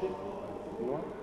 shit. You want?